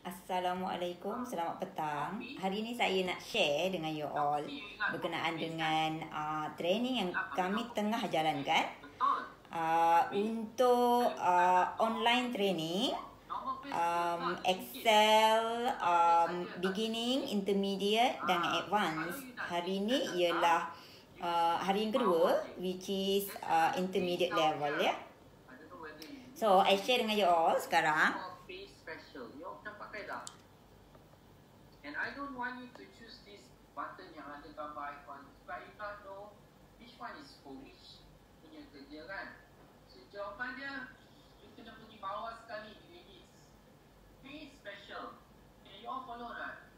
Assalamualaikum, selamat petang. Hari ini saya nak share dengan you all berkenaan dengan uh, training yang kami tengah jalankan. Uh, untuk uh, online training um, Excel um, beginning, intermediate dan advanced. Hari ini ialah uh, hari yang kedua which is uh, intermediate level ya. So, I share dengan you all sekarang. I don't want you to choose this button yang ada gambar icon sebab you tak know which one is for which punya kerja kan. So jawapan dia, you kena pergi bawah sekali di. Be special. Can you all follow that?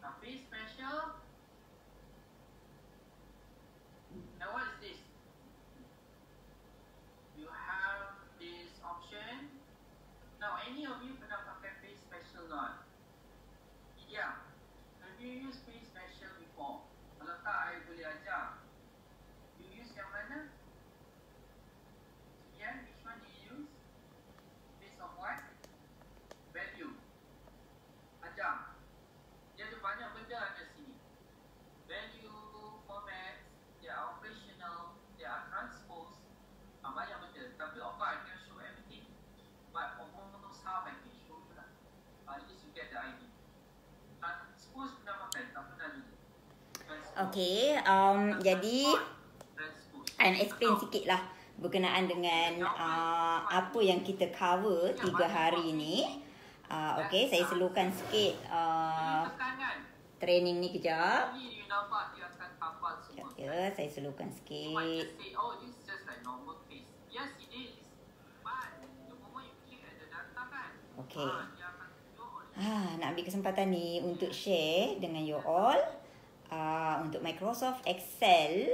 Now be special. Now what is this? You have this option. Now any of you pernah pakai face special not? Yeah. Have you used Pay Special before? Kalau tak, I boleh ajar. You use yang mana? Yeah, which one do you use? Based on what? Value. Ajar. Dia ada banyak benda ada sini. Value, formats, they are operational, they are transpose. Ah, banyak benda. Tapi of course, I can show everything. But for most half, I can show you lah. At least you get the idea. Transpose pernah pakai? Tak pernah juga. Transpose. Okay, um, jadi and explain sikit lah berkenaan dengan uh, apa yang kita cover tiga hari ni. Uh, okay, saya selukan sikit uh, training ni kejap. Sekejap ya, saya selukan sikit. Okay. ah, nak ambil kesempatan ni untuk share dengan you all uh, untuk Microsoft Excel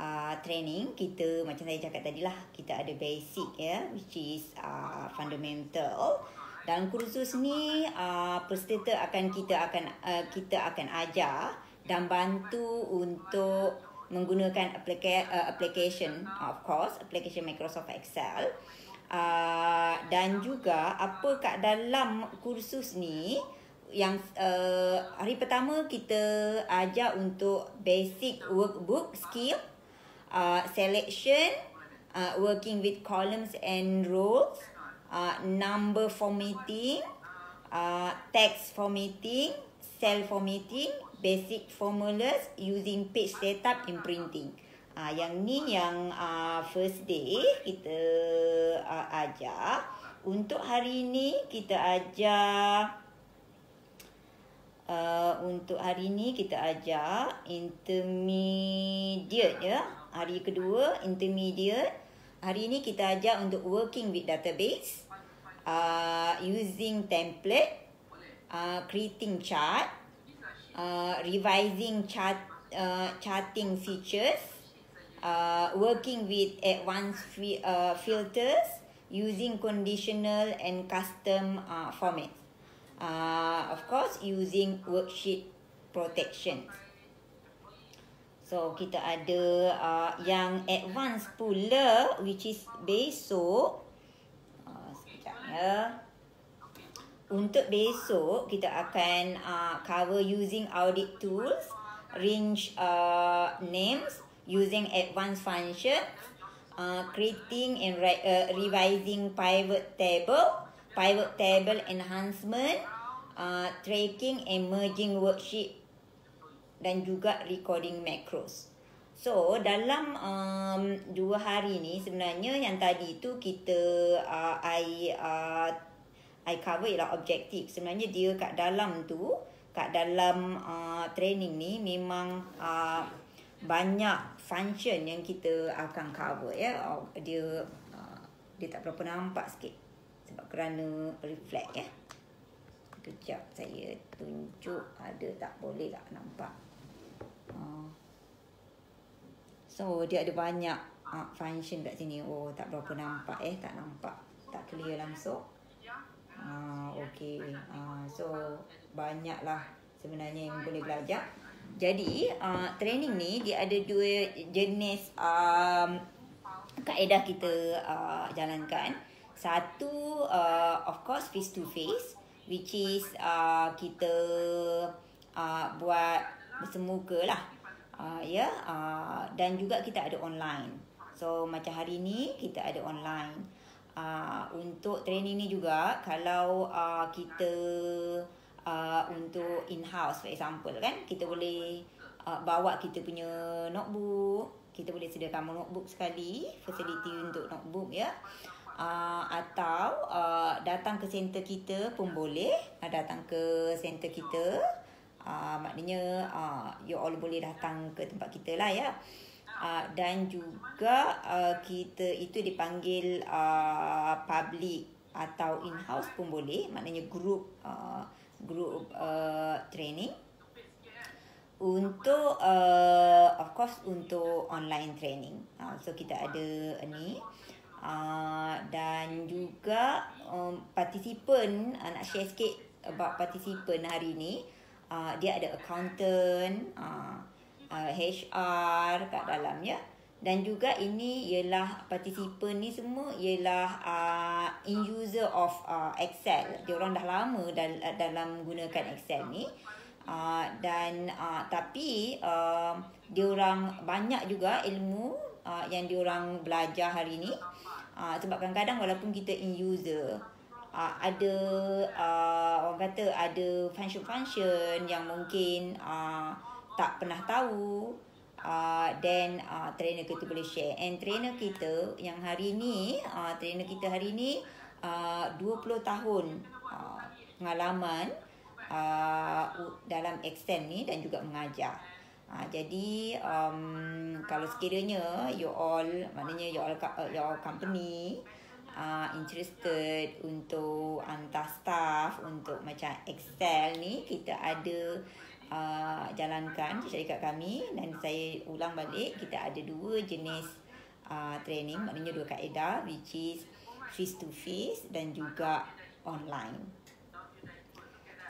uh, training kita macam saya cakap tadi lah kita ada basic ya which is uh, fundamental. Dalam kursus ni uh, peserta akan kita akan uh, kita akan ajar dan bantu untuk menggunakan applica- uh, application of course application Microsoft Excel. Uh, dan juga apa kat dalam kursus ni yang uh, hari pertama kita ajar untuk basic workbook skill uh, selection uh, working with columns and rows uh, number formatting uh, text formatting cell formatting basic formulas using page setup in printing. Uh, yang ni yang uh, first day kita uh, ajar untuk hari ni kita ajar Uh, untuk hari ni kita ajar intermediate ya. Hari kedua intermediate. Hari ni kita ajar untuk working with database, uh, using template, uh, creating chart, uh, revising chart uh, charting features, uh, working with advanced fi- uh, filters, using conditional and custom uh, formats. Uh, of course, using worksheet protection. So, kita ada uh, yang advanced pula, which is besok. Uh, sekejap ya. Untuk besok, kita akan uh, cover using audit tools, range uh, names, using advanced functions, uh, creating and re- uh, revising pivot table, pivot table enhancement, uh, tracking and merging worksheet dan juga recording macros. So dalam um, dua hari ni sebenarnya yang tadi tu kita uh, I uh, I cover ialah objektif. Sebenarnya dia kat dalam tu kat dalam uh, training ni memang uh, banyak function yang kita akan cover ya. Oh, dia uh, dia tak berapa nampak sikit sebab kerana reflect ya. Kejap saya tunjuk ada tak boleh tak nampak. Uh, so dia ada banyak uh, function kat sini. Oh tak berapa nampak eh tak nampak. Tak clear langsung. Ah, okay. Ah, so banyaklah sebenarnya yang boleh belajar. Jadi uh, training ni dia ada dua jenis um, kaedah kita uh, jalankan. Satu uh, of course face to face which is uh, kita uh, buat bersemuka lah. Uh, ya yeah, uh, dan juga kita ada online. So macam hari ni kita ada online. Uh, untuk training ni juga kalau uh, kita uh, untuk in house for example kan kita boleh uh, bawa kita punya notebook, kita boleh sediakan notebook sekali, facility untuk notebook ya. Uh, atau uh, datang ke center kita pun boleh. Uh, datang ke center kita uh, maknanya uh, you all boleh datang ke tempat kita lah ya. Uh, dan juga uh, kita itu dipanggil uh, public atau in house pun boleh. Maknanya group uh, group uh, training. Untuk uh, of course untuk online training. Uh, so kita ada ni uh, dan juga um, participant uh, nak share sikit about participant hari ni uh, dia ada accountant uh, uh, HR kat dalam ya dan juga ini ialah participant ni semua ialah uh, in user of uh, Excel. Dia orang dah lama dal- dalam gunakan Excel ni. Uh, dan uh, tapi uh, dia orang banyak juga ilmu uh, yang dia orang belajar hari ni. Uh, sebab kadang-kadang walaupun kita in user uh, ada uh, orang kata ada function-function yang mungkin uh, tak pernah tahu uh, then uh, trainer kita boleh share and trainer kita yang hari ni uh, trainer kita hari ni uh, 20 tahun uh, pengalaman uh, dalam extend ni dan juga mengajar. Ha, jadi um, kalau sekiranya you all maknanya you all uh, your company uh, interested untuk hantar staff untuk macam Excel ni kita ada uh, jalankan. Syarikat kami dan saya ulang balik kita ada dua jenis uh, training. Maknanya dua kaedah which is face to face dan juga online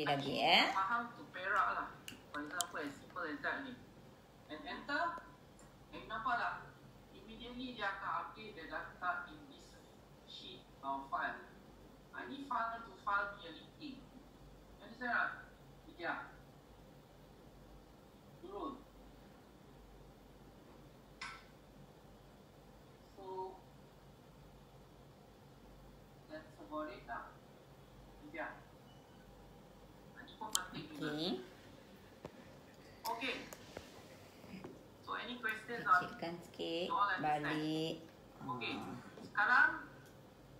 Sekali lagi eh. Faham tu perak lah. For example, as simple as that ni. And enter. And nampak tak? Immediately dia akan update the data in this sheet or file. Ini file to file punya linking. Sarah, yeah. Turun. So, that's about it lah. Yeah. Okay. Okay. So, any questions on Kecilkan sikit. Balik. Okay. Sekarang,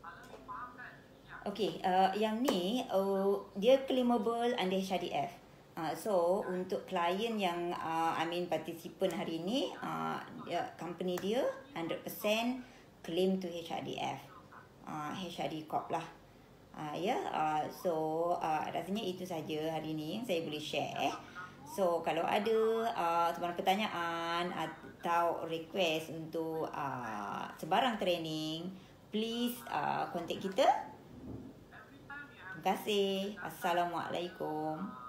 kan? Yeah. Okay, uh, yang ni uh, dia claimable under HRDF. Uh, so untuk klien yang uh, I mean participant hari ni, uh, dia, company dia 100% claim to HRDF. Uh, HRD Corp lah. Uh, ya, yeah, uh, so uh, rasanya itu saja hari ni yang saya boleh share. So kalau ada uh, sebarang pertanyaan atau request untuk uh, sebarang training, please uh, contact kita Terima kasih. Assalamualaikum.